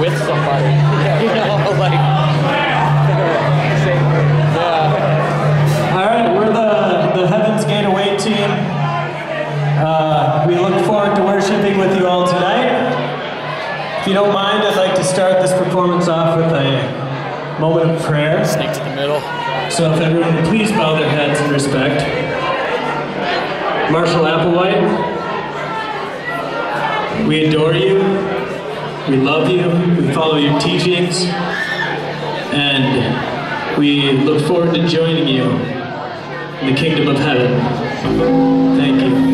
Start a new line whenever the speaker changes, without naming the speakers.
with somebody. You know, like. Yeah.
All right, we're the, the Heaven's Gate Away team. Uh, we look forward to worshiping with you all tonight. If you don't mind, I'd like to start this performance off with a moment of prayer.
Sneak to the middle.
So if everyone would please bow their heads in respect. Marshall Applewhite, we adore you, we love you, we follow your teachings, and we look forward to joining you in the kingdom of heaven. Thank you.